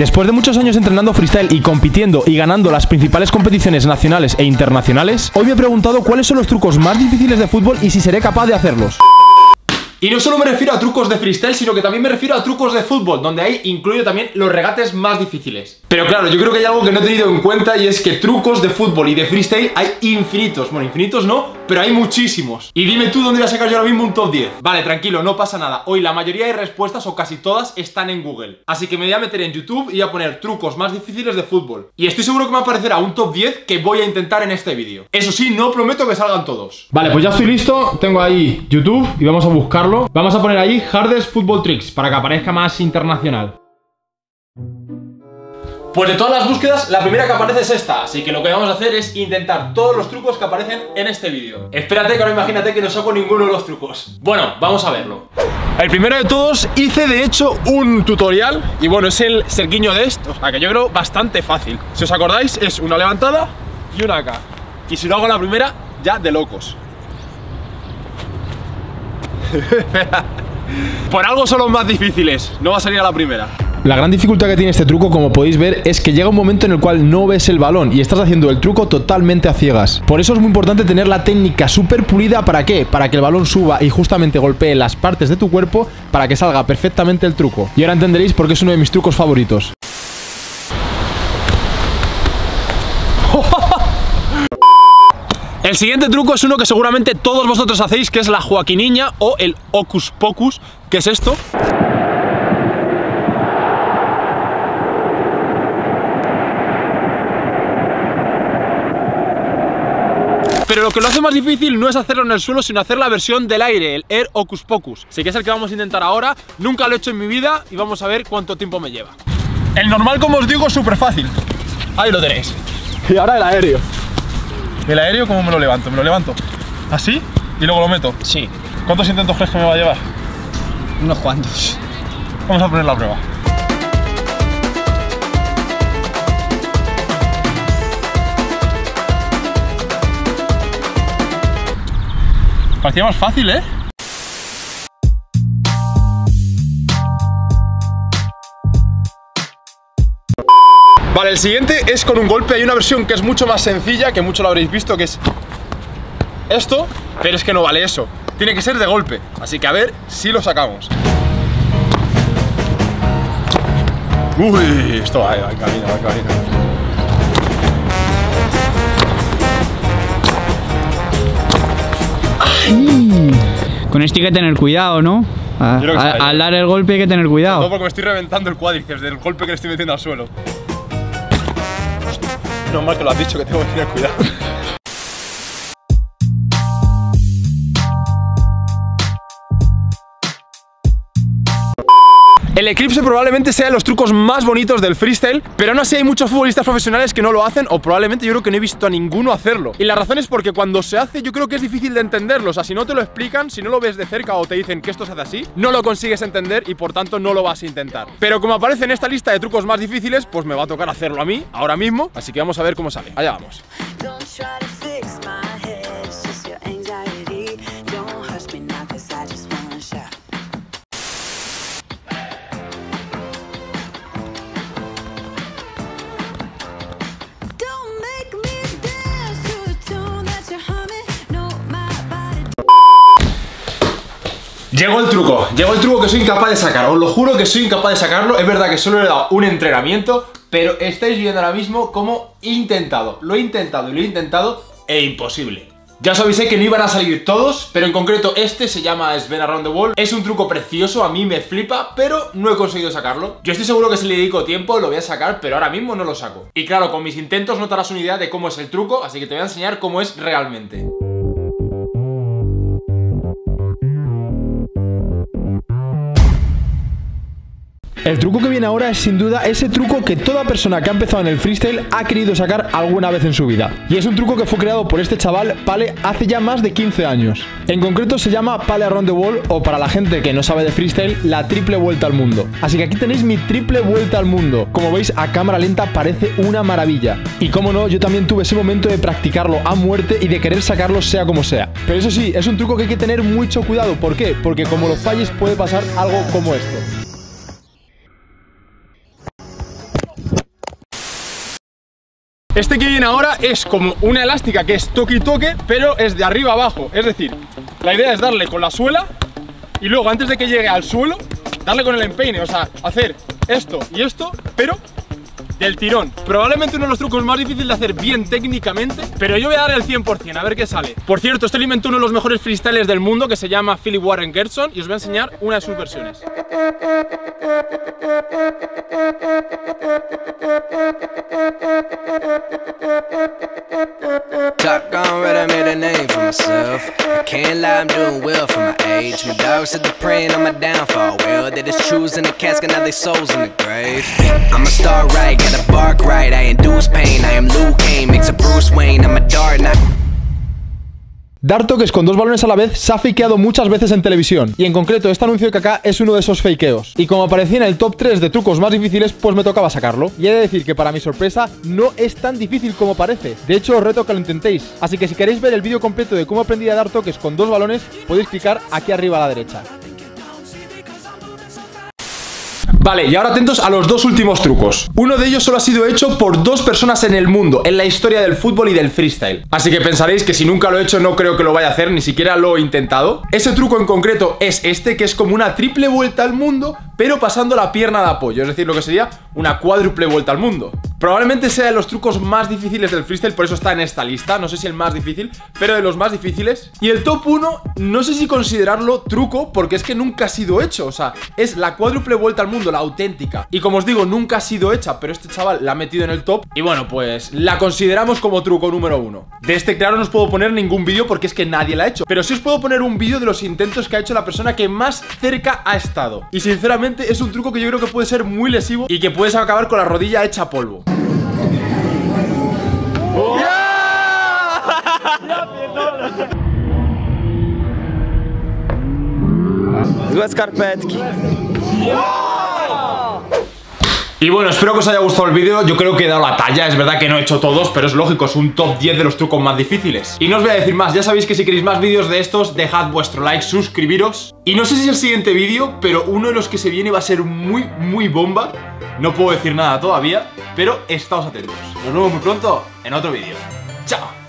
Después de muchos años entrenando freestyle y compitiendo y ganando las principales competiciones nacionales e internacionales, hoy me he preguntado cuáles son los trucos más difíciles de fútbol y si seré capaz de hacerlos. Y no solo me refiero a trucos de freestyle, sino que también me refiero a trucos de fútbol, donde ahí incluyo también los regates más difíciles. Pero claro, yo creo que hay algo que no he tenido en cuenta y es que trucos de fútbol y de freestyle hay infinitos. Bueno, infinitos no, pero hay muchísimos. Y dime tú dónde voy a sacar yo ahora mismo un top 10. Vale, tranquilo, no pasa nada. Hoy la mayoría de respuestas, o casi todas, están en Google. Así que me voy a meter en YouTube y voy a poner trucos más difíciles de fútbol. Y estoy seguro que me aparecerá un top 10 que voy a intentar en este vídeo. Eso sí, no prometo que salgan todos. Vale, pues ya estoy listo. Tengo ahí YouTube y vamos a buscarlo. Vamos a poner ahí Hardest Football Tricks para que aparezca más internacional. Pues de todas las búsquedas, la primera que aparece es esta. Así que lo que vamos a hacer es intentar todos los trucos que aparecen en este vídeo. Espérate que ahora imagínate que no saco ninguno de los trucos. Bueno, vamos a verlo. El primero de todos, hice de hecho un tutorial Y bueno, es el cerquiño de esto. O sea, que yo creo bastante fácil. Si os acordáis, es una levantada y una acá. Y si lo hago la primera, ya de locos Por algo son los más difíciles, no va a salir a la primera. La gran dificultad que tiene este truco, como podéis ver, es que llega un momento en el cual no ves el balón y estás haciendo el truco totalmente a ciegas. Por eso es muy importante tener la técnica súper pulida, ¿para qué? Para que el balón suba y justamente golpee las partes de tu cuerpo para que salga perfectamente el truco. Y ahora entenderéis por qué es uno de mis trucos favoritos. El siguiente truco es uno que seguramente todos vosotros hacéis, que es la Joaquiniña o el Ocus Pocus, que es esto. Pero lo que lo hace más difícil no es hacerlo en el suelo, sino hacer la versión del aire, el Air Ocus Pocus. Así que es el que vamos a intentar ahora. Nunca lo he hecho en mi vida y vamos a ver cuánto tiempo me lleva. El normal, como os digo, es súper fácil. Ahí lo tenéis. Y ahora el aéreo. ¿El aéreo cómo me lo levanto? Me lo levanto así y luego lo meto. Sí. ¿Cuántos intentos crees que me va a llevar? Unos cuantos. Vamos a poner la prueba. Parecía más fácil, ¿eh? Vale, el siguiente es con un golpe. Hay una versión que es mucho más sencilla, que mucho lo habréis visto, que es esto, pero es que no vale eso. Tiene que ser de golpe. Así que a ver si lo sacamos. Uy, esto va, va en camino, va en camino. Con esto hay que tener cuidado, ¿no? A- a- ahí. al dar el golpe hay que tener No cuidado. porque me estoy reventando el cuádriceps del golpe que le estoy metiendo al suelo. No mal que lo has dicho que tengo que tener cuidado. El Eclipse probablemente sea de los trucos más bonitos del freestyle, pero aún así hay muchos futbolistas profesionales que no lo hacen o probablemente yo creo que no he visto a ninguno hacerlo. Y la razón es porque cuando se hace yo creo que es difícil de entenderlo, o sea, si no te lo explican, si no lo ves de cerca o te dicen que esto se hace así, no lo consigues entender y por tanto no lo vas a intentar. Pero como aparece en esta lista de trucos más difíciles, pues me va a tocar hacerlo a mí, ahora mismo, así que vamos a ver cómo sale. Allá vamos. Llegó el truco, llegó el truco que soy incapaz de sacar, os lo juro que soy incapaz de sacarlo, es verdad que solo le he dado un entrenamiento, pero estáis viendo ahora mismo cómo he intentado, lo he intentado y lo he intentado e imposible. Ya os avisé que no iban a salir todos, pero en concreto este se llama Sven Around the Wall. Es un truco precioso, a mí me flipa, pero no he conseguido sacarlo. Yo estoy seguro que si le dedico tiempo lo voy a sacar, pero ahora mismo no lo saco. Y claro, con mis intentos no te harás una idea de cómo es el truco, así que te voy a enseñar cómo es realmente. El truco que viene ahora es sin duda ese truco que toda persona que ha empezado en el freestyle ha querido sacar alguna vez en su vida. Y es un truco que fue creado por este chaval, Pale, hace ya más de 15 años. En concreto se llama Pale Around the Wall o para la gente que no sabe de freestyle, la triple vuelta al mundo. Así que aquí tenéis mi triple vuelta al mundo. Como veis a cámara lenta parece una maravilla. Y como no, yo también tuve ese momento de practicarlo a muerte y de querer sacarlo sea como sea. Pero eso sí, es un truco que hay que tener mucho cuidado. ¿Por qué? Porque como lo falles puede pasar algo como esto. Este que viene ahora es como una elástica que es toque y toque, pero es de arriba abajo. Es decir, la idea es darle con la suela y luego antes de que llegue al suelo, darle con el empeine. O sea, hacer esto y esto, pero del tirón. Probablemente uno de los trucos más difíciles de hacer bien técnicamente, pero yo voy a dar el 100%, a ver qué sale. Por cierto, esto lo inventó uno de los mejores freestylers del mundo que se llama Philip Warren Gerson y os voy a enseñar una de sus versiones. Top gone red, I made a name for myself. I can't lie, I'm doing well for my age. My dogs said they're praying on my downfall. Well, they just choosing the casket, now they souls in the grave. I'm a star right, gotta Dar toques con dos balones a la vez se ha fakeado muchas veces en televisión. Y en concreto, este anuncio de Kaká es uno de esos fakeos. Y como aparecía en el top 3 de trucos más difíciles, pues me tocaba sacarlo. Y he de decir que para mi sorpresa, no es tan difícil como parece. De hecho, os reto que lo intentéis. Así que si queréis ver el vídeo completo de cómo aprendí a dar toques con dos balones, podéis clicar aquí arriba a la derecha. Vale, y ahora atentos a los dos últimos trucos. Uno de ellos solo ha sido hecho por dos personas en el mundo, en la historia del fútbol y del freestyle. Así que pensaréis que si nunca lo he hecho no creo que lo vaya a hacer, ni siquiera lo he intentado. Ese truco en concreto es este, que es como una triple vuelta al mundo, pero pasando la pierna de apoyo, es decir, lo que sería una cuádruple vuelta al mundo. Probablemente sea de los trucos más difíciles del freestyle, por eso está en esta lista. No sé si el más difícil, pero de los más difíciles. Y el top 1, no sé si considerarlo truco, porque es que nunca ha sido hecho. O sea, es la cuádruple vuelta al mundo, la auténtica. Y como os digo, nunca ha sido hecha, pero este chaval la ha metido en el top. Y bueno, pues la consideramos como truco número uno. De este, claro, no os puedo poner ningún vídeo porque es que nadie la ha hecho. Pero sí os puedo poner un vídeo de los intentos que ha hecho la persona que más cerca ha estado. Y sinceramente, es un truco que yo creo que puede ser muy lesivo y que puedes acabar con la rodilla hecha polvo. Złe skarpetki. Y bueno, espero que os haya gustado el vídeo, yo creo que he dado la talla, es verdad que no he hecho todos, pero es lógico, es un top 10 de los trucos más difíciles. Y no os voy a decir más, ya sabéis que si queréis más vídeos de estos, dejad vuestro like, suscribiros. Y no sé si es el siguiente vídeo, pero uno de los que se viene va a ser muy, muy bomba. No puedo decir nada todavía, pero estáos atentos. Nos vemos muy pronto en otro vídeo. ¡Chao!